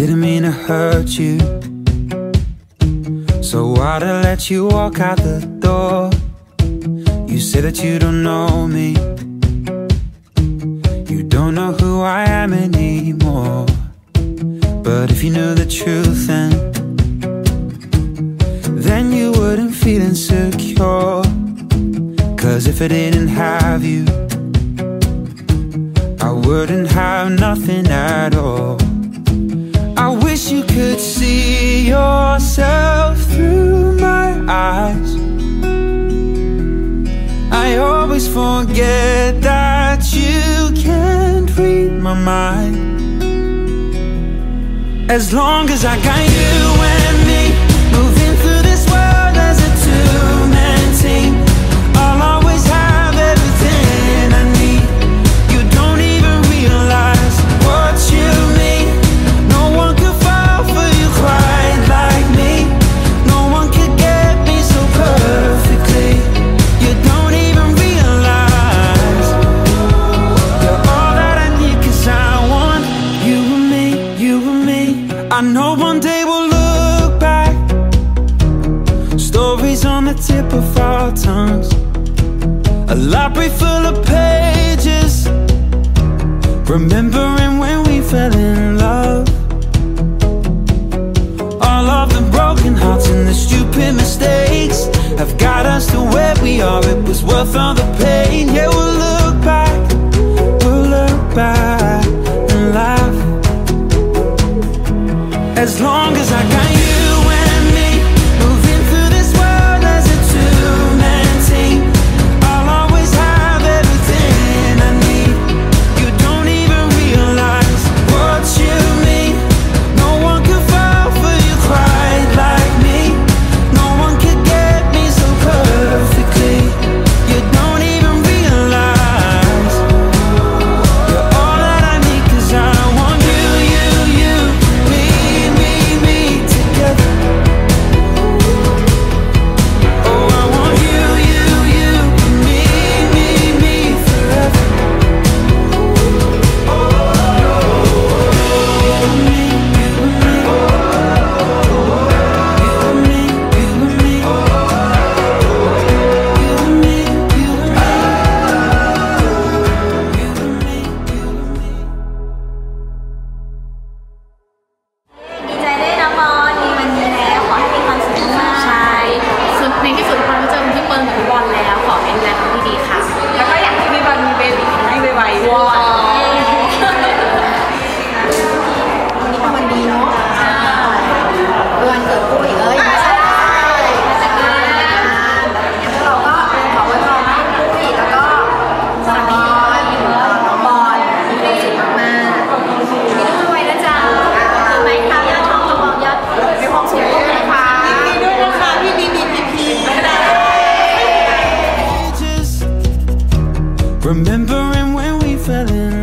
Didn't mean to hurt you. So why'd I let you walk out the door? You say that you don't know me. You don't know who I am anymore. But if you knew the truth then Then you wouldn't feel insecure. Cause if I didn't have you I wouldn't have nothing at all you could see yourself through my eyes. I always forget that you can't read my mind. As long as I got you and I know one day we'll look back. Stories on the tip of our tongues. A library full of pages. Remembering when we fell in love. All of the broken hearts and the stupid mistakes Have got us to where we are. It was worth all the pain, yeah as long as I got you Remembering when we fell in